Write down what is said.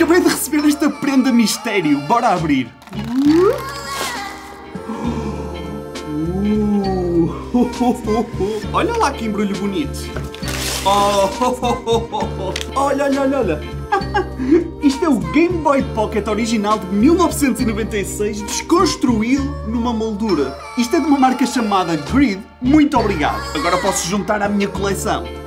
Acabei de receber esta prenda mistério. Bora abrir. Uh. Olha lá que embrulho bonito. Oh. Olha, olha, olha, olha. Isto é o Game Boy Pocket original de 1996 desconstruído numa moldura. Isto é de uma marca chamada Grid. Muito obrigado. Agora posso juntar à minha coleção.